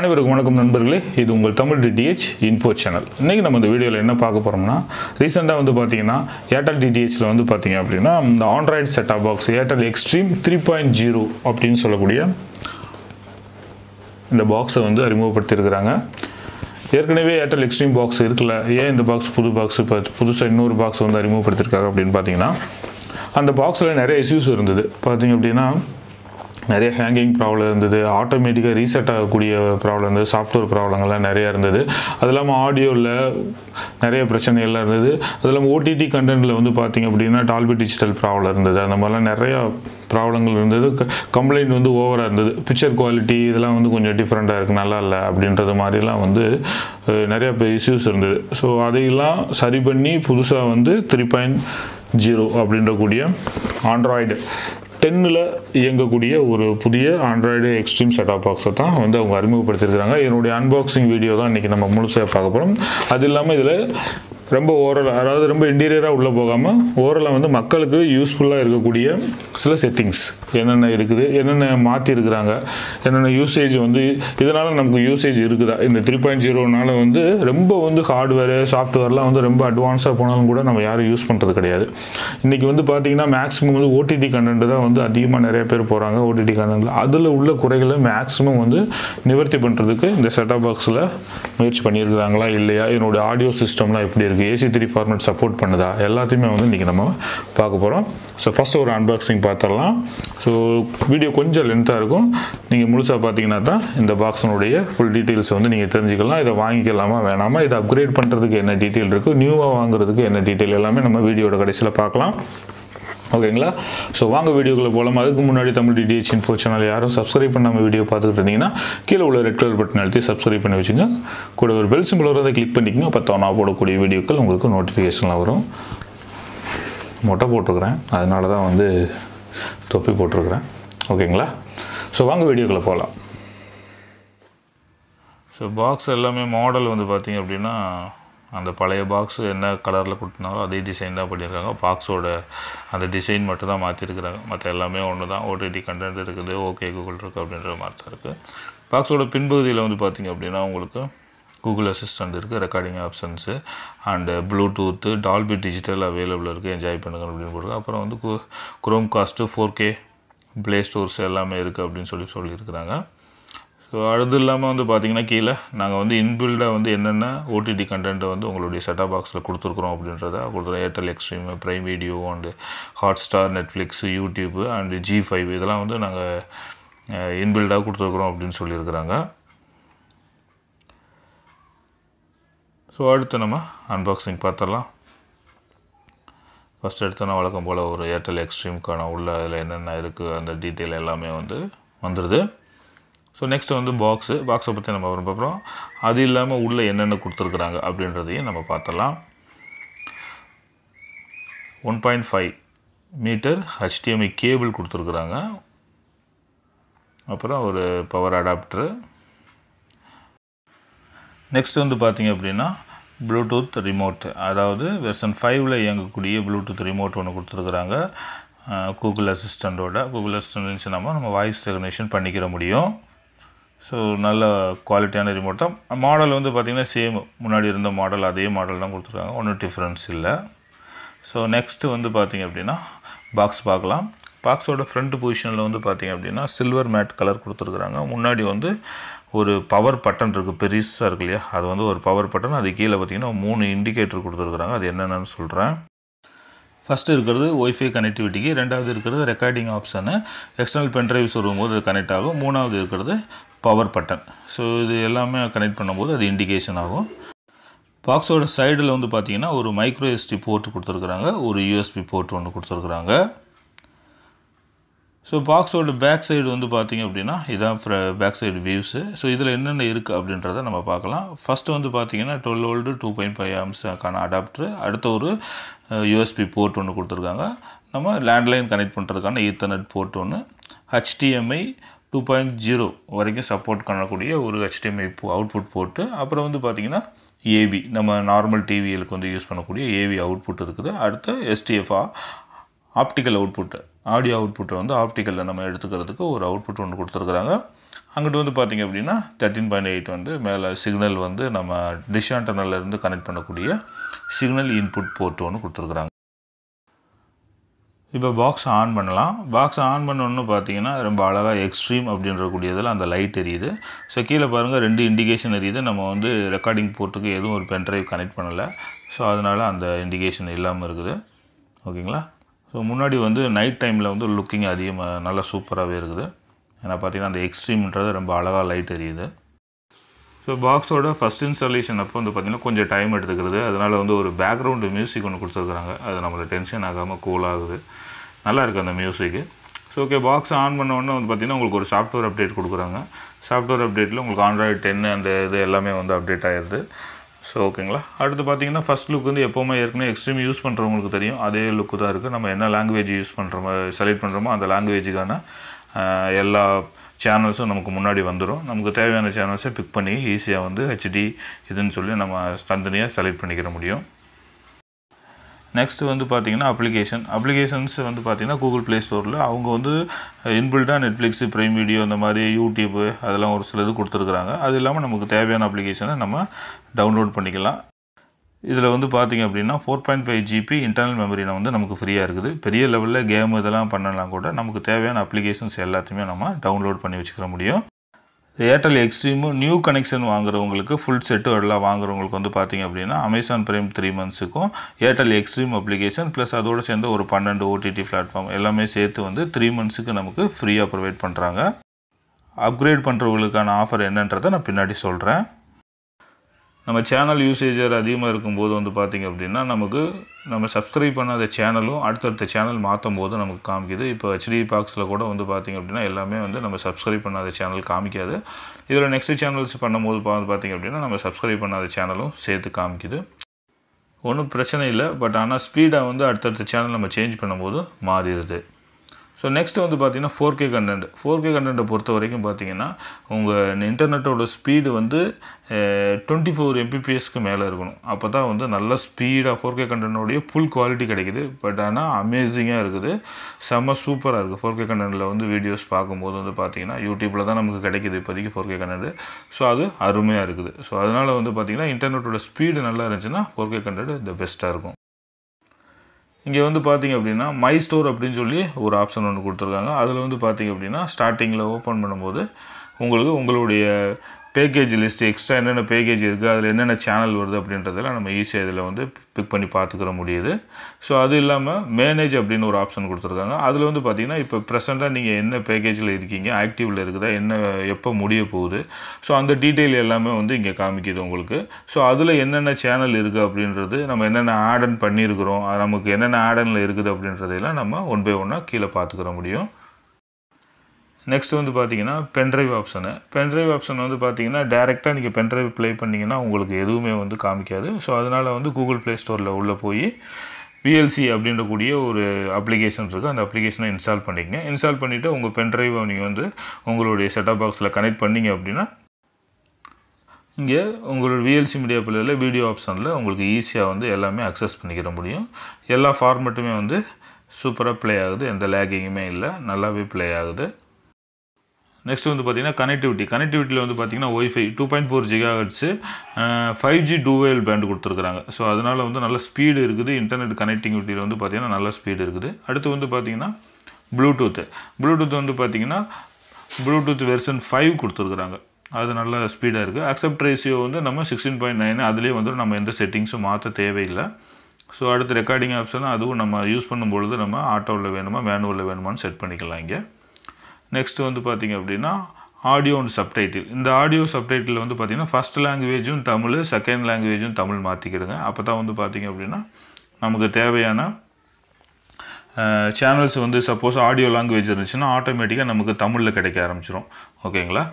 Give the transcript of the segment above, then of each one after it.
அனைவருக்கும் வணக்கம் நண்பர்களே. இது உங்கள் தமிழ் டிடிஹெச் இன்ஃபோ சேனல் இன்றைக்கி நம்ம இந்த வீடியோவில் என்ன பார்க்க போகிறோம்னா ரீசெண்டாக வந்து பார்த்தீங்கன்னா ஏர்டெல் டிடிஹெச்சில் வந்து பார்த்தீங்க அப்படின்னா இந்த Android set top box Airtel Xstream three point zero அப்படின்னு சொல்லக்கூடிய இந்த பாக்ஸை வந்து அறிமுகப்படுத்தியிருக்கிறாங்க. ஏற்கனவே ஏர்டெல் எக்ஸ்ட்ரீம் பாக்ஸ் இருக்குல்ல ஏன் இந்த பாக்ஸ் புது பாக்ஸ் இப்போ புதுசாக இன்னொரு பாக்ஸ் வந்து அறிமுகப்படுத்தியிருக்காங்க அப்படின்னு பார்த்தீங்கன்னா அந்த பாக்ஸில் நிறைய இஷ்யூஸ் இருந்தது. பார்த்தீங்க அப்படின்னா நிறைய ஹேங்கிங் ப்ராப்ளம் இருந்தது. ஆட்டோமேட்டிக்காக ரீசெட் ஆகக்கூடிய ப்ராப்ளம் இருந்தது. சாஃப்ட்வேர் ப்ராப்ளங்கள்லாம் நிறையா இருந்தது. அது இல்லாமல் ஆடியோவில் நிறைய பிரச்சனைகள்லாம் இருந்தது. அது இல்லாமல் ஓடிடி கண்டென்ட்டில் வந்து பார்த்திங்க அப்படின்னா டால்பி டிஜிட்டல் ப்ராப்ளம் இருந்தது. அந்த மாதிரிலாம் நிறையா ப்ராப்ளங்கள் இருந்தது. கம்ப்ளைண்ட் வந்து ஓவராக இருந்தது. பிக்சர் குவாலிட்டி இதெல்லாம் வந்து கொஞ்சம் டிஃப்ரெண்ட்டாக இருக்குது நல்லா இல்லை அப்படின்றது மாதிரிலாம் வந்து நிறையா இஷ்யூஸ் இருந்தது. ஸோ அதையெல்லாம் சரி பண்ணி புதுசாக வந்து த்ரீ பாயிண்ட் ஜீரோ அப்படின்றக்கூடிய ஆண்ட்ராய்டு டென்னில் இயங்கக்கூடிய ஒரு புதிய ஆண்ட்ராய்டு எக்ஸ்ட்ரீம் செட்டாப் பாக்ஸை தான் வந்து அவங்க அறிமுகப்படுத்தியிருக்கிறாங்க. என்னுடைய அன்பாக்சிங் வீடியோ தான் இன்றைக்கி நம்ம முழுசாக பார்க்க போகிறோம் அது இல்லாமல் இதில் ரொம்ப ஓரலாக அதாவது ரொம்ப இன்டீரியராக உள்ளே போகாமல் ஓரலாக வந்து மக்களுக்கு யூஸ்ஃபுல்லாக இருக்கக்கூடிய சில செட்டிங்ஸ் என்னென்ன இருக்குது என்னென்ன மாற்றிருக்கிறாங்க என்னென்ன யூசேஜ் வந்து இதனால் நமக்கு யூசேஜ் இருக்குதா? இந்த த்ரீ பாயிண்ட் ஜீரோனால வந்து ரொம்ப வந்து ஹார்ட்வேரு சாஃப்ட்வேர்லாம் வந்து ரொம்ப அட்வான்ஸாக போனாலும் கூட நம்ம யாரும் யூஸ் பண்ணுறது கிடையாது. இன்றைக்கி வந்து பார்த்திங்கன்னா மேக்ஸிமம் வந்து ஓடிடி கண்டென்ட் தான் வந்து அதிகமாக நிறைய பேர் போகிறாங்க ஓடிடி கண்டென்ட்டில் அதில் உள்ள குறைகளை மேக்ஸிமம் வந்து நிவர்த்தி பண்ணுறதுக்கு இந்த செட்டப் பாக்ஸில் முயற்சி பண்ணியிருக்கிறாங்களா இல்லையா? என்னோடய ஆடியோ சிஸ்டம்லாம் எப்படி இருக்குது? ஏசி த்ரீ ஃபார்மேட் சப்போர்ட் பண்ணுதா? எல்லாத்தையுமே வந்து இன்றைக்கி நம்ம பார்க்க போகிறோம் ஸோ ஃபஸ்ட்டு ஒரு அன்பாக்சிங் பார்த்துடலாம். ஸோ வீடியோ கொஞ்சம் லென்த்தாக இருக்கும். நீங்கள் முழுசாக பார்த்தீங்கன்னா தான் இந்த பாக்ஸினுடைய ஃபுல் டீட்டெயில்ஸ் வந்து நீங்கள் தெரிஞ்சுக்கலாம். இதை வாங்கிக்கலாமா வேணாமா? இதை அப்கிரேட் பண்ணுறதுக்கு என்ன டீட்டெயில் இருக்குது நியூவாக வாங்குறதுக்கு என்ன டீட்டெயில் எல்லாமே நம்ம வீடியோட கடைசியில் பார்க்கலாம். ஓகேங்களா? ஸோ வாங்க வீடியோக்குள்ளே போகலாம் அதுக்கு முன்னாடி தமிழ் டிடிஹெச் இன்ஃபோ சேனல் யாரும் சப்ஸ்கிரைப் பண்ணாமல் வீடியோ பார்த்துக்கிட்டு இருந்தீங்கன்னா கீழே உள்ள ரெட் கலர் பட்டன் அழுத்தி சப்ஸ்கிரைப் பண்ணி வச்சுங்க. கூட ஒரு பெல் சிம்பிள் வரதை கிளிக் பண்ணிக்கோங்க. அப்போ நான் போடக்கூடிய வீடியோக்கள் உங்களுக்கு நோட்டிஃபிகேஷன்லாம் வரும். மொட்டை போட்டிருக்கிறேன். அதனால தான் வந்து தொப்பி போட்டிருக்கிறேன். ஓகேங்களா? ஸோ வாங்க வீடியோக்குள்ளே போகலாம் ஸோ பாக்ஸ் எல்லாமே மாடல் வந்து பார்த்திங்க அப்படின்னா அந்த பழைய பாக்ஸ் என்ன கலரில் கொடுத்தனாலும் அதே டிசைன் தான் பண்ணியிருக்காங்க. பாக்ஸோட அந்த டிசைன் மட்டும் தான் மாற்றிருக்கிறாங்க மற்ற எல்லாமே ஒன்று தான் ஓடிடி கண்டென்ட் இருக்குது ஓகே கூகுள் இருக்குது அப்படின்ற மாதிரி தான் இருக்குது பாக்ஸோட பின்பகுதியில் வந்து பார்த்திங்க அப்படின்னா உங்களுக்கு கூகுள் அசிஸ்டண்ட் இருக்குது recording options and bluetooth Dolby digital available இருக்குது என்ஜாய் பண்ணுங்க அப்படின்னு போட்டுருக்கு அப்புறம் வந்து Chromecast four K play stores எல்லாமே இருக்குது அப்படின்னு சொல்லி சொல்லியிருக்கிறாங்க. ஸோ அது இல்லாமல் வந்து பார்த்தீங்கன்னா கீழே நாங்கள் வந்து இன்பில்டாக வந்து என்னென்ன ஓடிடி கண்டென்ட்டை வந்து உங்களுடைய செட்டாப் பாக்ஸில் கொடுத்துருக்குறோம் அப்படின்றத கொடுத்துருவோம் Airtel Xstream Prime Video and Hotstar Netflix YouTube and Zee five இதெல்லாம் வந்து நாங்கள் இன்பில்டாக கொடுத்துருக்குறோம் அப்படின்னு சொல்லியிருக்கிறாங்க. ஸோ அடுத்து நம்ம அன்பாக்சிங் பார்த்துடலாம். ஃபஸ்ட் எடுத்து நான் வழக்கம் போல் ஒரு ஏர்டெல் எக்ஸ்ட்ரீம்க்கான உள்ள அதில் என்னென்ன இருக்குது அந்த டீட்டெயில் எல்லாமே வந்து வந்துடுது ஸோ நெக்ஸ்ட் வந்து பாக்ஸு பாக்ஸை பற்றி நம்ம வரும். பார்க்குறோம் அது இல்லாமல் உள்ளே என்னென்ன கொடுத்துருக்குறாங்க அப்படின்றதையும் நம்ம பார்த்தலாம் one point five metre HDMI cable கொடுத்துருக்குறாங்க. அப்புறம் ஒரு பவர் அடாப்டரு நெக்ஸ்ட் வந்து பார்த்திங்க அப்படின்னா ப்ளூடூத் ரிமோட் அதாவது வெர்சன் ஃபைவ்ல இயங்கக்கூடிய ப்ளூடூத் ரிமோட் ஒன்று கொடுத்துருக்குறாங்க. கூகுள் அசிஸ்டண்ட்டோட கூகுள் அசிஸ்டன்ட் இருந்துச்சுன்னா நம்ம வாய்ஸ் ரெகனேஷன் பண்ணிக்கிற முடியும். ஸோ நல்ல குவாலிட்டியான ரிமோட் தான். மாடல் வந்து பார்த்திங்கன்னா சேம் முன்னாடி இருந்த மாடல் அதே மாடல் தான் கொடுத்துருக்காங்க. ஒன்றும் டிஃப்ரென்ஸ் இல்லை. ஸோ நெக்ஸ்ட்டு வந்து பார்த்திங்க அப்படின்னா பாக்ஸ் பார்க்கலாம். பாக்ஸோட ஃப்ரண்ட் பொசிஷனில் வந்து பார்த்திங்க அப்படின்னா சில்வர் மேட் கலர் கொடுத்துருக்குறாங்க. முன்னாடி வந்து ஒரு பவர் பட்டன் இருக்குது பெருசாக இருக்கு இல்லையா? அது வந்து ஒரு பவர் பட்டன் அது கீழே பார்த்திங்கன்னா மூணு இண்டிகேட்டர் கொடுத்துருக்குறாங்க. அது என்னென்னு சொல்கிறேன் ஃபஸ்ட்டு இருக்கிறது ஒய்ஃபை கனெக்டிவிட்டிக்கு ரெண்டாவது இருக்கிறது ரெக்கார்டிங் ஆப்ஷனு எக்ஸ்டர்னல் பென்ட்ரைவ்ஸ் வரும்போது கனெக்ட் ஆகும். மூணாவது இருக்கிறது பவர் பட்டன் ஸோ இது எல்லாமே கனெக்ட் பண்ணும்போது அது இண்டிகேஷன் ஆகும். பாக்ஸோட சைடில் வந்து பார்த்திங்கன்னா ஒரு மைக்ரோ எஸ்டி போர்ட் கொடுத்துருக்குறாங்க. ஒரு யூஎஸ்பி போர்ட் ஒன்று கொடுத்துருக்குறாங்க. ஸோ பாக்ஸோட பேக் சைடு வந்து பார்த்தீங்க அப்படின்னா இதான் பேக் சைடு வியூஸு ஸோ இதில் என்னென்ன இருக்குது அப்படின்றத நம்ம பார்க்கலாம். ஃபஸ்ட்டு வந்து பார்த்தீங்கன்னா twelve volt two point five ஆம்ஸுக்கான adapter அடுத்த ஒரு யூஎஸ்பி போர்ட் ஒன்று கொடுத்துருக்காங்க. நம்ம லேண்ட்லைன் கனெக்ட் பண்ணுறதுக்கான ஈத்தர்நெட் போர்ட் ஒன்று ஹெச்டிஎம்ஐ டூ பாயிண்ட் ஜீரோ வரைக்கும் சப்போர்ட் பண்ணக்கூடிய ஒரு ஹெச்டிஎம்ஐ அவுட்புட் போட்டு அப்புறம் வந்து பார்த்திங்கன்னா ஏவி நம்ம நார்மல் டிவிகளுக்கு வந்து யூஸ் பண்ணக்கூடிய ஏவி அவுட்புட் இருக்குது. அடுத்து எஸ்டிஎஃப்ஆ ஆப்டிக்கல் அவுட்புட்டு ஆடியோ அவுட்புட்டை வந்து ஆப்டிக்கலில் நம்ம எடுத்துக்கிறதுக்கு ஒரு அவுட்புட் ஒன்று கொடுத்துருக்குறாங்க. அங்கிட்டு வந்து பார்த்தீங்க அப்படின்னா தேர்ட்டின் பாயிண்ட் எயிட் வந்து மேலே சிக்னல் வந்து நம்ம டிஷ் இருந்து கனெக்ட் பண்ணக்கூடிய சிக்னல் இன்புட் போர்ட் ஒன்று கொடுத்துருக்குறாங்க. இப்போ பாக்ஸ் ஆன் பண்ணலாம். பாக்ஸ் ஆன் பண்ணோன்னு பார்த்தீங்கன்னா ரொம்ப அழகாக எக்ஸ்ட்ரீம் அப்படின்றக்கூடியதில் அந்த லைட் எரியுது. ஸோ கீழே பாருங்கள் ரெண்டு இண்டிகேஷன் எரியுது. நம்ம வந்து ரெக்கார்டிங் போர்ட்டுக்கு எதுவும் ஒரு பென்ட்ரைவ் கனெக்ட் பண்ணலை. ஸோ அதனால் அந்த இண்டிகேஷன் இல்லாமல் இருக்குது. ஓகேங்களா ஸோ முன்னாடி வந்து நைட் டைமில் வந்து லுக்கிங் அதிகமாக நல்லா சூப்பராகவே இருக்குது. ஏன்னா பார்த்தீங்கன்னா அந்த எக்ஸ்ட்ரீம்ன்றது ரொம்ப அழகாக லைட் எரியுது. ஸோ பாக்ஸோட ஃபஸ்ட் இன்ஸ்டாலேஷன் அப்போ வந்து பார்த்திங்கன்னா கொஞ்சம் டைம் எடுத்துக்கிறது. அதனால் வந்து ஒரு பேக்ரவுண்டு மியூசிக் ஒன்று கொடுத்துருக்குறாங்க. அது நம்மளை டென்ஷன் ஆகாமல் கூல் ஆகுது. நல்லாயிருக்கு அந்த music so okay box on பண்ண உடனே வந்து பார்த்திங்கன்னா உங்களுக்கு ஒரு சாஃப்ட்வேர் அப்டேட் கொடுக்குறாங்க. சாஃப்ட்வேர் அப்டேட்டில் உங்களுக்கு ஆண்ட்ராய்டு டென்னு அந்த இது எல்லாமே வந்து அப்டேட் ஆகிடுது ஸோ ஓகேங்களா அடுத்து பார்த்தீங்கன்னா ஃபஸ்ட் லுக் வந்து எப்போவுமே ஏற்கனவே எக்ஸ்ட்ரீம் யூஸ் பண்ணுறவங்களுக்கு தெரியும். அதே லுக்கு தான் இருக்குது நம்ம என்ன லாங்குவேஜ் யூஸ் பண்ணுறோமோ செலக்ட் பண்ணுறோமோ அந்த லாங்குவேஜுக்கான எல்லா சேனல்ஸும் நமக்கு முன்னாடி வந்துடும் நமக்கு தேவையான சேனல்ஸை பிக் பண்ணி ஈஸியாக வந்து ஹெச்டி இதுன்னு சொல்லி நம்ம தனித்தனியாக செலக்ட் பண்ணிக்கிற முடியும். நெக்ஸ்ட் வந்து பார்த்தீங்கன்னா அப்ளிகேஷன் அப்ளிகேஷன்ஸ் வந்து பார்த்திங்கன்னா கூகுள் ப்ளே ஸ்டோரில் அவங்க வந்து இன்பில்டாக நெட்ஃப்ளிக்ஸு ப்ரைம் வீடியோ இந்த மாதிரி யூடியூப்பு அதெல்லாம் ஒரு சில இது கொடுத்துருக்குறாங்க. அது இல்லாமல் நமக்கு தேவையான அப்ளிகேஷனை நம்ம டவுன்லோட் பண்ணிக்கலாம். இதில் வந்து பார்த்திங்க அப்படின்னா four point five GB internal மெமரியில் வந்து நமக்கு ஃப்ரீயாக இருக்குது. பெரிய லெவலில் கேம் இதெல்லாம் பண்ணலாம் கூட நமக்கு தேவையான அப்ளிகேஷன்ஸ் எல்லாத்தையுமே நம்ம டவுன்லோட் பண்ணி வச்சுக்கிற முடியும். ஏர்டெல் எக்ஸ்ட்ரீமு நியூ கனெக்ஷன் வாங்குறவங்களுக்கு ஃபுல் செட்டு எல்லாம் வாங்குறவங்களுக்கு வந்து பார்த்திங்க அப்படின்னா அமேசான் பிரைம் த்ரீ மந்த்ஸுக்கும் ஏர்டெல் எக்ஸ்ட்ரீம் அப்ளிகேஷன் ப்ளஸ் அதோடு சேர்ந்து ஒரு பன்னெண்டு ஓடிடி பிளாட்ஃபார்ம் எல்லாமே சேர்த்து வந்து த்ரீ மந்த்ஸுக்கு நமக்கு ஃப்ரீயாக ப்ரொவைட் பண்ணுறாங்க அப்கிரேட் பண்ணுறவங்களுக்கான ஆஃபர் என்னன்றதை நான் பின்னாடி சொல்கிறேன் நம்ம சேனல் யூசேஜர் அதிகமாக இருக்கும்போது வந்து பார்த்திங்க அப்படின்னா நமக்கு நம்ம சப்ஸ்கிரைப் பண்ணாத சேனலும் அடுத்தடுத்த சேனல் மாற்றும் போது நமக்கு காமிக்குது. இப்போ ஹெச்டி பாக்ஸில் கூட வந்து பார்த்திங்க அப்படின்னா எல்லாமே வந்து நம்ம சப்ஸ்கிரைப் பண்ணாத சேனல் காமிக்காது. இதில் நெக்ஸ்ட் சேனல்ஸ் பண்ணும்போது பார்த்திங்க அப்படின்னா நம்ம சப்ஸ்கிரைப் பண்ணாத சேனலும் சேர்த்து காமிக்குது. ஒன்றும் பிரச்சனை இல்லை. பட் ஆனால் ஸ்பீடாக வந்து அடுத்தடுத்த சேனல் நம்ம சேஞ்ச் பண்ணும்போது மாறிடுது. ஸோ நெக்ஸ்ட் வந்து பார்த்திங்கன்னா four K content four K கண்டென்ட்டை பொறுத்த வரைக்கும் பார்த்தீங்கன்னா உங்கள் இன்டர்நெட்டோட ஸ்பீடு வந்து டுவெண்ட்டி ஃபோர் எம்பிபிஎஸ்க்கு மேலே இருக்கணும். அப்போ தான் வந்து நல்ல ஸ்பீடாக ஃபோர் கே கண்டென்ட்டோடைய ஃபுல் குவாலிட்டி கிடைக்குது. பட் ஆனால் அமேசிங்காக இருக்குது. செம்ம சூப்பராக இருக்குது ஃபோர் கே கண்டென்ட்டில் வந்து வீடியோஸ் பார்க்கும்போது வந்து பார்த்திங்கன்னா யூடியூப்பில் தான் நமக்கு கிடைக்குது இப்போதைக்கு ஃபோர் கே கண்டென்ட் ஸோ அது அருமையாக இருக்குது. ஸோ அதனால் வந்து பார்த்திங்கன்னா இன்டர்நெட்டோட ஸ்பீடு நல்லா இருந்துச்சுன்னா ஃபோர் கே கண்டென்ட் த பெஸ்ட்டாக இருக்கும். இங்கே வந்து பார்த்திங்க அப்படின்னா மை ஸ்டோர் அப்படின்னு சொல்லி ஒரு ஆப்ஷன் ஒன்று கொடுத்துருக்காங்க. அதில் வந்து பார்த்திங்க அப்படின்னா ஸ்டார்டிங்கில் ஓப்பன் பண்ணும்போது உங்களுக்கு உங்களுடைய பேக்கேஜ் லிஸ்ட்டு எக்ஸ்ட்ரா என்னென்ன பேக்கேஜ் இருக்குது அதில் என்னென்ன சேனல் வருது அப்படின்றதெல்லாம் நம்ம ஈஸியாக இதில் வந்து பிக் பண்ணி பார்த்துக்கிற முடியுது. ஸோ அது இல்லாமல் மேனேஜ் அப்படின்னு ஒரு ஆப்ஷன் கொடுத்துருக்காங்க. அதில் வந்து பார்த்திங்கன்னா இப்போ ப்ரெசெண்ட்டாக நீங்கள் என்ன பேக்கேஜில் இருக்கீங்க ஆக்டிவில் இருக்குதா என்ன எப்போ முடிய போகுது. ஸோ அந்த டீட்டெயில் எல்லாமே வந்து இங்கே காமிக்குது உங்களுக்கு. ஸோ அதில் என்னென்ன சேனல் இருக்குது அப்படின்றது நம்ம என்னென்ன ஆடன் பண்ணியிருக்கிறோம் நமக்கு என்னென்ன ஆடனில் இருக்குது அப்படின்றதையெல்லாம் நம்ம ஒன் பை ஒன்னாக கீழே பார்த்துக்கிற முடியும். நெக்ஸ்ட் வந்து பார்த்தீங்கன்னா பென்ட்ரைவ் ஆப்ஷனு பென்ட்ரைவ் ஆப்ஷன் வந்து பார்த்தீங்கன்னா டேரெக்டாக நீங்கள் பென்ட்ரைவ் ப்ளே பண்ணிங்கன்னா உங்களுக்கு எதுவுமே வந்து காமிக்காது. ஸோ அதனால் வந்து கூகுள் ப்ளே ஸ்டோரில் உள்ளே போய் விஎல்சி அப்படின்றக்கூடிய ஒரு அப்ளிகேஷன் இருக்குது அந்த அப்ளிகேஷனை இன்ஸ்டால் பண்ணிக்கங்க. இன்ஸ்டால் பண்ணிவிட்டு உங்கள் பென்ட்ரைவை நீங்கள் வந்து உங்களுடைய செட்டப் பாக்ஸில் கனெக்ட் பண்ணிங்க அப்படின்னா இங்கே உங்களோட விஎல்சி மீடியா பிள்ளையில் வீடியோ ஆப்ஷனில் உங்களுக்கு ஈஸியாக வந்து எல்லாமே அக்சஸ் பண்ணிக்கிற முடியும். எல்லா ஃபார்மெட்டுமே வந்து சூப்பராக ப்ளே ஆகுது. எந்த லேகிங்குமே இல்லை. நல்லாவே ப்ளே ஆகுது. நெக்ஸ்ட் வந்து பார்த்திங்கன்னா கனெக்டிவிட்டி கனெக்டிவிட்டியில் வந்து பார்த்திங்கன்னா WiFi two point four gigahertz five G dual band கொடுத்துருக்குறாங்க. ஸோ அதனால் வந்து நல்ல ஸ்பீடு இருக்குது. இன்டர்நெட் கனெக்டிவிட்டியில் வந்து பார்த்திங்கன்னா நல்ல ஸ்பீடு இருக்குது. அடுத்து வந்து பார்த்திங்கன்னா ப்ளூடூத்து ப்ளூடூத் வந்து பார்த்திங்கன்னா ப்ளூடூத் வெர்ஷன் ஃபைவ் கொடுத்துருக்குறாங்க. அது நல்ல ஸ்பீடாக இருக்குது அக்செப்ட் ரேஷியோ வந்து நம்ம சிக்ஸ்டீன் பாயிண்ட் நைன் அதுலேயே வந்து நம்ம எந்த செட்டிங்ஸும் மாற்ற தேவையில்லை. ஸோ அடுத்து ரெக்கார்டிங் ஆப்ஷன் அதுவும் நம்ம யூஸ் பண்ணும்பொழுது நம்ம ஆட்டோவில் வேணுமா மேனுவலில் வேணுமான்னு செட் பண்ணிக்கலாம் இங்கே. நெக்ஸ்ட்டு வந்து பார்த்திங்க அப்படின்னா ஆடியோ அண்ட் சப்டைட்டில் இந்த ஆடியோ சப்டைட்டில் வந்து பார்த்திங்கன்னா ஃபஸ்ட் லாங்குவேஜும் தமிழ் செகண்ட் லாங்குவேஜும் தமிழ் மாற்றிக்கிடுங்க அப்போ தான் வந்து பார்த்திங்க அப்படின்னா நமக்கு தேவையான சேனல்ஸ் வந்து சப்போஸ் ஆடியோ லாங்குவேஜ் இருந்துச்சுன்னா ஆட்டோமேட்டிக்காக நமக்கு தமிழில் கிடைக்க ஆரம்பிச்சிடும் ஓகேங்களா?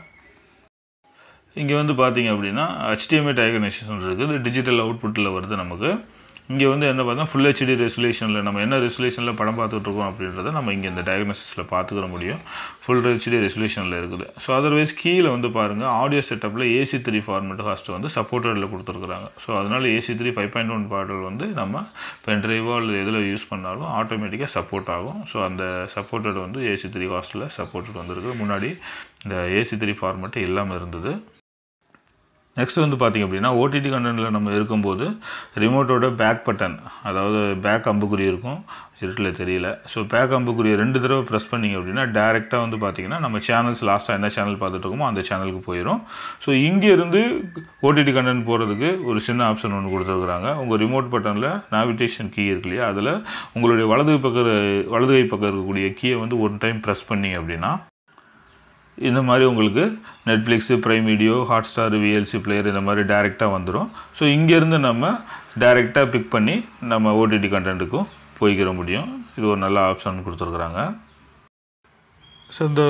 இங்கே வந்து பார்த்திங்க அப்படின்னா ஹெச்டிஎம்ஐ டயக்னைசேஷன் இருக்குது. டிஜிட்டல் அவுட்புட்டில் வருது நமக்கு. இங்கே வந்து என்ன பார்த்தா ஃபுல் ஹெச்டி ரெசுலேஷனில் நம்ம என்ன ரெசுலேஷனில் படம் பார்த்துட்டு இருக்கோம் அப்படின்றத நம்ம இங்கே இந்த டயக்னோசிஸில் பார்த்துக்கிற முடியும். ஃபுல் ஹெச்டி ரெசுலேஷனில் இருக்குது. ஸோ அதர்வைஸ் கீழே வந்து பாருங்கள் ஆடியோ செட்டப்பில் ஏசி த்ரீ ஃபார்மெட் ஃபஸ்ட்டு வந்து சப்போர்ட்டடில் கொடுத்துருக்குறாங்க. ஸோ அதனால் AC three five point one பாடல் வந்து நம்ம பென்ட்ரைவோ அல்லது எதில் யூஸ் பண்ணாலும் ஆட்டோமேட்டிக்காக சப்போர்ட் ஆகும். ஸோ அந்த சப்போர்ட்டட் வந்து ஏசி த்ரீ ஹாஸ்டில் சப்போர்ட்டட் வந்திருக்கு. முன்னாடி இந்த ஏசி த்ரீ ஃபார்மெட்டு இல்லாமல் இருந்தது. நெக்ஸ்ட் வந்து பார்த்திங்க அப்படின்னா ஓடிடி கண்டென்ட்டில் நம்ம இருக்கும்போது ரிமோட்டோட பேக் பட்டன் அதாவது பேக் அம்புக்குறி இருக்கும். இருட்டில் தெரியல. ஸோ பேக் அம்புக்குரிய ரெண்டு தடவை ப்ரெஸ் பண்ணிங்க அப்படின்னா டேரெக்டாக வந்து பார்த்தீங்கன்னா நம்ம சேனல்ஸ் லாஸ்ட்டாக என்ன சேனல் பார்த்துட்டு இருக்கோமோ அந்த சேனலுக்கு போயிடும் ஸோ இங்கேருந்து ஓடிடி கண்டென்ட் போகிறதுக்கு ஒரு சின்ன ஆப்ஷன் ஒன்று கொடுத்துருக்குறாங்க. உங்கள் ரிமோட் பட்டனில் நாவிகேஷன் கீ இருக்கு இல்லையா அதில் உங்களுடைய வலது பக்கம் வலது கை பக்கம் இருக்கக்கூடிய கீயை வந்து ஒன் டைம் ப்ரெஸ் பண்ணிங்க அப்படின்னா இந்த மாதிரி உங்களுக்கு Netflix Prime Video Hotstar VLC player இந்த மாதிரி டேரெக்டாக வந்துடும் ஸோ இங்கேருந்து நம்ம டேரெக்டாக பிக் பண்ணி நம்ம ஓடிடி கண்டென்ட்டுக்கும் போய்க்கிற முடியும். இது ஒரு நல்ல ஆப்ஷன் கொடுத்துருக்குறாங்க. ஸோ இந்த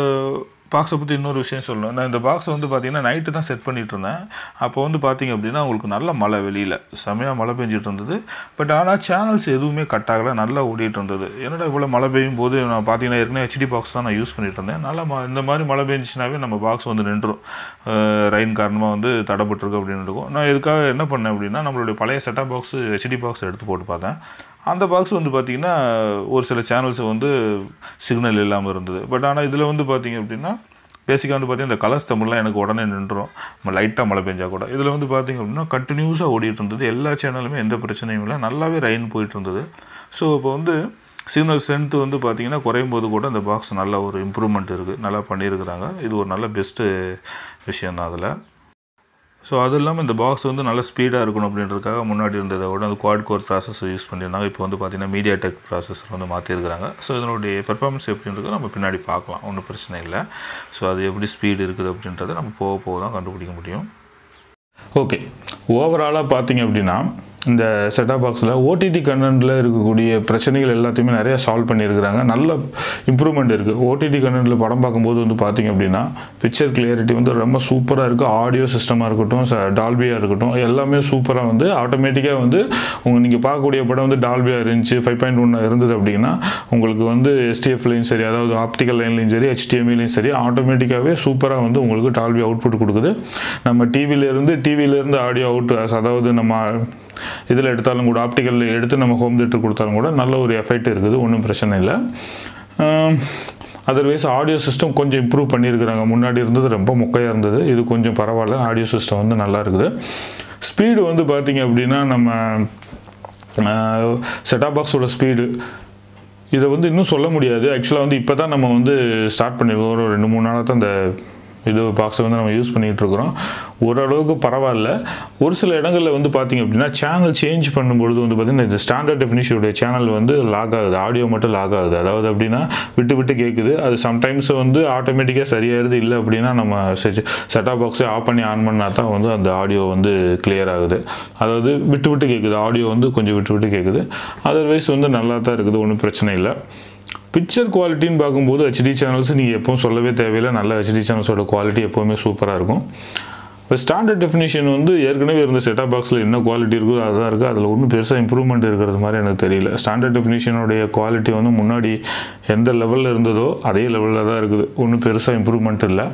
பாக்ஸை பற்றி இன்னொரு விஷயம் சொல்லணும். நான் இந்த பாக்ஸை வந்து பார்த்திங்கன்னா நைட்டு தான் செட் பண்ணிகிட்டு இருந்தேன். அப்போ வந்து பார்த்திங்க அப்படின்னா உங்களுக்கு நல்ல மழை வெளியில். செமையாக மழை பெஞ்சிட்டு இருந்தது. பட் ஆனால் சேனல்ஸ் எதுவுமே கட் ஆகலை. நல்லா ஓடிட்டு இருந்தது. என்னடா இவ்வளோ மழை பெய்யும் போது நான் பார்த்தீங்கன்னா ஏற்கனவே ஹெச்டி பாக்ஸ் தான் நான் யூஸ் பண்ணிகிட்டு இருந்தேன். நல்லா இந்த மாதிரி மழை பெஞ்சிச்சுனாவே நம்ம பாக்ஸ் வந்து நின்றுடும் ரெயின் காரணமாக வந்து தடைப்பட்டிருக்கு அப்படின்னு இருக்கும். நான் இதுக்காக என்ன பண்ணேன் அப்படின்னா நம்மளுடைய பழைய செட்டாப் பாக்ஸ் ஹெச்டி பாக்ஸ் எடுத்து போட்டு பார்த்தேன். அந்த பாக்ஸ் வந்து பார்த்திங்கன்னா ஒரு சில சேனல்ஸ் வந்து சிக்னல் இல்லாமல் இருந்தது. பட் ஆனால் இதில் வந்து பார்த்திங்க அப்படின்னா பேசிக்காக வந்து பார்த்திங்கன்னா இந்த கலர்ஸ் தமிழ்லாம் எனக்கு உடனே நின்றுடும் நம்ம லைட்டாக மழை பெஞ்சால் கூட. இதில் வந்து பார்த்திங்க அப்படின்னா கண்டினியூஸாக ஓடிட்டு இருந்தது. எல்லா சேனலுமே எந்த பிரச்சனையும் இல்லை. நல்லாவே ரைன் போயிட்டு இருந்தது. ஸோ இப்போ வந்து சிக்னல் ஸ்ட்ரென்த்து வந்து பார்த்திங்கன்னா குறையும் போது கூட இந்த பாக்ஸ் நல்ல ஒரு இம்ப்ரூவ்மெண்ட் இருக்குது நல்லா பண்ணியிருக்கிறாங்க. இது ஒரு நல்ல பெஸ்ட்டு விஷயம் தான் அதில். ஸோ அது இல்லாமல் இந்த பாக்ஸ் வந்து நல்ல ஸ்பீடாக இருக்கணும் அப்படின்றதுக்காக முன்னாடி இருந்ததை விட அந்த குவாட் கோர் ப்ராசஸர் யூஸ் பண்ணியிருந்தாங்க. இப்போ வந்து பார்த்திங்கன்னா மீடியா டெக் ப்ராசஸர் வந்து மாற்றிருக்கிறாங்க ஸோ இதனுடைய பெர்ஃபார்மன்ஸ் எப்படின்றது நம்ம பின்னாடி பார்க்கலாம். ஒன்றும் பிரச்சனை இல்லை. ஸோ அது எப்படி ஸ்பீடு இருக்குது அப்படின்றத நம்ம போக போக தான் கண்டுபிடிக்க முடியும். ஓகே ஓவராலாக பார்த்தீங்க அப்படின்னா இந்த செட்டாப் பாக்ஸில் ஓடிடி கண்டென்ட்டில் இருக்கக்கூடிய பிரச்சனைகள் எல்லாத்தையுமே நிறைய சால்வ் பண்ணியிருக்கிறாங்க. நல்ல இம்ப்ரூவ்மெண்ட் இருக்குது ஓடிடி கண்டென்ட்டில் படம் பார்க்கும்போது வந்து பார்த்தீங்க அப்படின்னா பிக்சர் கிளியரிட்டி வந்து ரொம்ப சூப்பராக இருக்குது ஆடியோ சிஸ்டமாக இருக்கட்டும் டால்பியாக இருக்கட்டும் எல்லாமே சூப்பராக வந்து ஆட்டோமேட்டிக்காக வந்து உங்கள் நீங்கள் பார்க்கக்கூடிய படம் வந்து டால்பியாக இருந்துச்சு ஃபைவ் பாயிண்ட் ஒன்று இருந்தது அப்படின்னா உங்களுக்கு வந்து எஸ்டிஎஃப்லையும் சரி அதாவது ஆப்டிக்கல் லைன்லையும் சரி ஹெச்டிஎம்ஐலையும் சரி ஆட்டோமேட்டிக்காகவே சூப்பராக வந்து உங்களுக்கு டால்பி அவுட்புட் கொடுக்குது. நம்ம டிவியிலேருந்து டிவியிலேருந்து ஆடியோ அவுட் அதாவது நம்ம இதில் எடுத்தாலும் கூட ஆப்டிக்கலில் எடுத்து நம்ம ஹோம் தேட்டர் கொடுத்தாலும் கூட நல்ல ஒரு எஃபெக்ட் இருக்குது ஒன்றும் பிரச்சனை இல்லை. அதர்வைஸ் ஆடியோ சிஸ்டம் கொஞ்சம் இம்ப்ரூவ் பண்ணியிருக்கிறாங்க. முன்னாடி இருந்தது ரொம்ப மொக்கையாக இருந்தது. இது கொஞ்சம் பரவாயில்ல. ஆடியோ சிஸ்டம் வந்து நல்லா இருக்குது. ஸ்பீடு வந்து பார்த்திங்க அப்படின்னா நம்ம செட்டாப் பாக்ஸோட ஸ்பீடு இதை வந்து இன்னும் சொல்ல முடியாது. ஆக்சுவலாக வந்து இப்போ தான் நம்ம வந்து ஸ்டார்ட் பண்ணியிருக்கோம் ஒரு ரெண்டு மூணு நாளாக தான் இந்த இது பாக்ஸை வந்து நம்ம யூஸ் பண்ணிகிட்டு இருக்கிறோம் ஓரளவுக்கு பரவாயில்ல. ஒரு சில இடங்களில் வந்து பார்த்திங்க அப்படின்னா சேனல் சேஞ்ச் பண்ணும்பொழுது வந்து பார்த்திங்கன்னா இந்த ஸ்டாண்டர்ட் டெஃபினிஷனுடைய சேனல் வந்து லாக் ஆகுது. ஆடியோ மட்டும் லாக் ஆகுது. அதாவது அப்படின்னா விட்டு விட்டு கேட்குது அது சம்டைம்ஸ் வந்து ஆட்டோமேட்டிக்காக சரியாயிருது இல்லை அப்படின்னா நம்ம செட்டாப் பாக்ஸை ஆஃப் பண்ணி ஆன் பண்ணால் தான் வந்து அந்த ஆடியோ வந்து கிளியர் ஆகுது. அதாவது விட்டு விட்டு கேட்குது ஆடியோ வந்து கொஞ்சம் விட்டு விட்டு கேட்குது அதர்வைஸ் வந்து நல்லா தான் இருக்குது. ஒன்றும் பிரச்சனை இல்லை. பிக்சர் குவாலிட்டின்னு பார்க்கும்போது ஹெச்டி சேனல்ஸ் நீங்கள் எப்பவும் சொல்லவே தேவையில்லை. நல்ல ஹெச்டி சேனல்ஸோட குவாலிட்டி எப்போவுமே சூப்பராக இருக்கும். இப்போ ஸ்டாண்டர்ட் டெஃபினிஷன் வந்து ஏற்கனவே இருந்த செட்டாப் பாக்ஸில் என்ன குவாலிட்டி இருக்கோ அதுதான் இருக்குது அதில் ஒன்றும் பெருசாக இம்ப்ரூவ்மெண்ட் இருக்கிறது மாதிரி எனக்கு தெரியல. ஸ்டாண்டர்ட் டெஃபினேஷனுடைய குவாலிட்டி வந்து முன்னாடி எந்த லெவலில் இருந்ததோ அதே லெவலில் தான் இருக்குது. ஒன்றும் பெருசாக இம்ப்ரூவ்மெண்ட் இல்லை.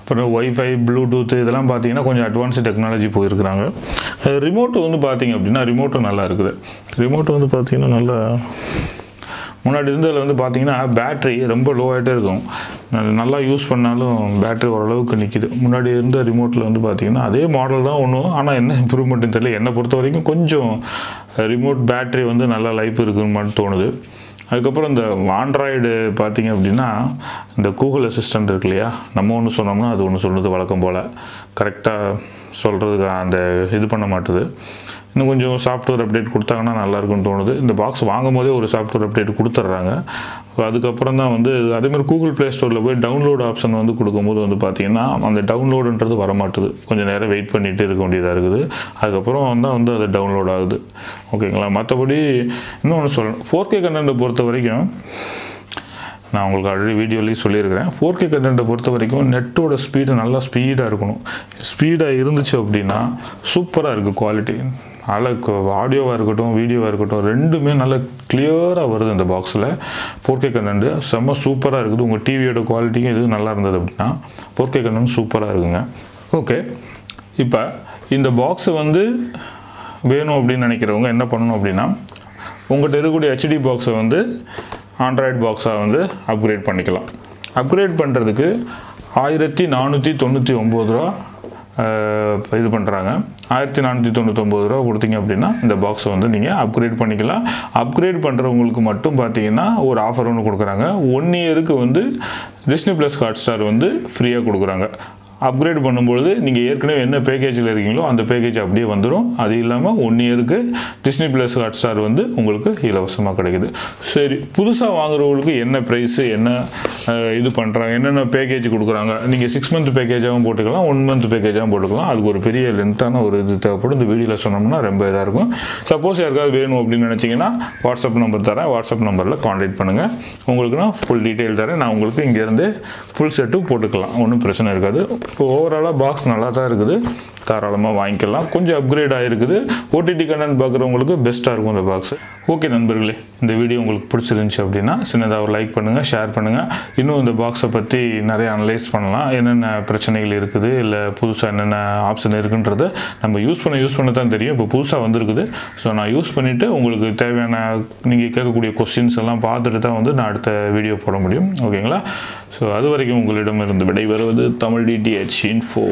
அப்புறம் ஒய்ஃபை ப்ளூடூத் இதெல்லாம் பார்த்தீங்கன்னா கொஞ்சம் அட்வான்ஸ்டு டெக்னாலஜி போயிருக்கிறாங்க. ரிமோட்டு வந்து பார்த்தீங்க அப்படின்னா ரிமோட்டும் நல்லா இருக்குது. ரிமோட் வந்து பார்த்திங்கன்னா நல்லா முன்னாடி இருந்ததில் வந்து பார்த்தீங்கன்னா பேட்ரி ரொம்ப லோ ஆகிட்டே இருக்கும். நல்லா யூஸ் பண்ணாலும் பேட்ரி ஓரளவுக்கு நிற்கிது முன்னாடி இருந்த ரிமோட்டில் வந்து பார்த்தீங்கன்னா அதே மாடல் தான் ஒன்றும் ஆனால் என்ன இம்ப்ரூவ்மெண்ட்னு தெரியல. என்னை பொறுத்த வரைக்கும் கொஞ்சம் ரிமோட் பேட்ரி வந்து நல்லா லைஃப் இருக்குன்னு மட்டும் தோணுது. அதுக்கப்புறம் இந்த ஆண்ட்ராய்டு பார்த்தீங்க அப்படின்னா இந்த கூகுள் அசிஸ்டண்ட் இருக்கு இல்லையா? நம்ம ஒன்று சொன்னோம்னா அது ஒன்று சொல்கிறது வழக்கம் போல். கரெக்டாக சொல்கிறதுக்கு அந்த இது பண்ண மாட்டுது. இன்னும் கொஞ்சம் சாஃப்ட்வேர் அப்டேட் கொடுத்தாங்கன்னா நல்லாயிருக்குன்னு தோணுது. இந்த பாக்ஸ் வாங்கும் போதே ஒரு சாஃப்ட்வேர் அப்டேட் கொடுத்துட்றாங்க. அதுக்கப்புறம் தான் வந்து அதேமாதிரி கூகுள் ப்ளே ஸ்டோரில் போய் டவுன்லோட் ஆப்ஷன் வந்து கொடுக்கும்போது வந்து பார்த்திங்கன்னா அந்த டவுன்லோடுன்றது வரமாட்டுது. கொஞ்சம் நேரம் வெயிட் பண்ணிகிட்டு இருக்க வேண்டியதாக இருக்குது. அதுக்கப்புறம் தான் வந்து அது டவுன்லோட் ஆகுது. ஓகேங்களா மற்றபடி இன்னொன்று சொல்லணும் ஃபோர் கே கண்டென்ட்டை பொறுத்த வரைக்கும் நான் உங்களுக்கு ஆல்ரெடி வீடியோலேயும் சொல்லியிருக்கிறேன். ஃபோர் கே கண்டென்ட்டை பொறுத்த வரைக்கும் நெட்டோட ஸ்பீடு நல்லா ஸ்பீடாக இருக்கணும். ஸ்பீடாக இருந்துச்சு அப்படின்னா சூப்பராக இருக்குது குவாலிட்டி நல்ல ஆடியோவாக இருக்கட்டும் வீடியோவாக இருக்கட்டும் ரெண்டுமே நல்ல கிளியராக வருது இந்த பாக்ஸில் போர்க்கை கண்ணண்டு செம்ம சூப்பராக இருக்குது. உங்கள் டிவியோட குவாலிட்டியும் இது நல்லா இருந்தது அப்படின்னா போர்க்கை கண்ணன் சூப்பராக இருக்குங்க. ஓகே இப்போ இந்த பாக்ஸை வந்து வேணும் அப்படின்னு நினைக்கிறவங்க என்ன பண்ணணும் அப்படின்னா உங்கள்கிட்ட இருக்கக்கூடிய ஹெச்டி பாக்ஸை வந்து ஆண்ட்ராய்டு பாக்ஸாக வந்து அப்கிரேட் பண்ணிக்கலாம். அப்கிரேட் பண்ணுறதுக்கு ஆயிரத்தி நானூற்றி தொண்ணூற்றி ஒம்பது ரூபா இது பண்ணுறாங்க ஆயிரத்தி நானூற்றி தொண்ணூத்தொம்பது ரூபா கொடுத்தீங்க அப்படின்னா இந்த பாக்ஸை வந்து நீங்கள் அப்கிரேட் பண்ணிக்கலாம். அப்கிரேட் பண்ணுறவங்களுக்கு மட்டும் பார்த்தீங்கன்னா ஒரு ஆஃபர் ஒன்று கொடுக்குறாங்க. ஒன் இயருக்கு வந்து டிஸ்னி ப்ளஸ் ஹாட் ஸ்டார் வந்து ஃப்ரீயாக கொடுக்குறாங்க. அப்கிரேட் பண்ணும்பொழுது நீங்கள் ஏற்கனவே என்ன பேக்கேஜில் இருக்கீங்களோ அந்த பேக்கேஜ் அப்படியே வந்துடும் அது இல்லாமல் ஒன் இயருக்கு டிஸ்னி ப்ளஸ் ஹாட் ஸ்டார் வந்து உங்களுக்கு இலவசமாக கிடைக்குது. சரி புதுசாக வாங்குறவங்களுக்கு என்ன ப்ரைஸு என்ன இது பண்ணுறாங்க என்னென்ன பேக்கேஜ் கொடுக்குறாங்க? நீங்கள் சிக்ஸ் மந்த் பேக்கேஜாகவும் போட்டுக்கலாம் ஒன் மந்த் பேக்கேஜாகவும் போட்டுக்கலாம். அதுக்கு ஒரு பெரிய லென்த்தான ஒரு இது தேவைப்படும். இந்த வீடியோவில் சொன்னோம்னா ரொம்ப இதாக இருக்கும். சப்போஸ் யாருக்காவது வேணும் அப்படின்னு நினச்சிங்கன்னா வாட்ஸ்அப் நம்பர் தரேன். வாட்ஸ்அப் நம்பரில் காண்டாக்ட் பண்ணுங்கள் உங்களுக்கு நான் ஃபுல் டீட்டெயில் தரேன். நான் உங்களுக்கு இங்கேருந்து ஃபுல் செட்டும் போட்டுக்கலாம். ஒன்றும் பிரச்சனை இருக்காது. இப்போ ஓவராலாக பாக்ஸ் நல்லா தான் இருக்குது. தாராளமாக வாங்கிக்கலாம். கொஞ்சம் அப்கிரேட் ஆகிருக்குது ஓடிடி கண்டென்ட் பார்க்குறவங்களுக்கு பெஸ்ட்டாக இருக்கும் இந்த பாக்ஸ் ஓகே நண்பர்களே இந்த வீடியோ உங்களுக்கு பிடிச்சிருந்துச்சி அப்படின்னா சின்னதாக ஒரு லைக் பண்ணுங்கள் ஷேர் பண்ணுங்கள் இன்னும் இந்த பாக்ஸை பற்றி நிறைய அனலைஸ் பண்ணலாம். என்னென்ன பிரச்சனைகள் இருக்குது இல்லை புதுசாக என்னென்ன ஆப்ஷன் இருக்குன்றதை நம்ம யூஸ் பண்ண யூஸ் பண்ண தான் தெரியும். இப்போ புதுசாக வந்திருக்குது. ஸோ நான் யூஸ் பண்ணிவிட்டு உங்களுக்கு தேவையான நீங்கள் கேட்கக்கூடிய கொஸ்டின்ஸ் எல்லாம் பார்த்துட்டு தான் வந்து நான் அடுத்த வீடியோ போட முடியும். ஓகேங்களா ஸோ அது வரைக்கும் உங்களிடமிருந்து விடைபெறுவது தமிழ் டிடிஹெச் இன்ஃபோ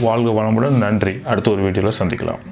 வாழ்க வளமுடன். நன்றி. அடுத்த ஒரு வீடியோவில் சந்திக்கலாம்.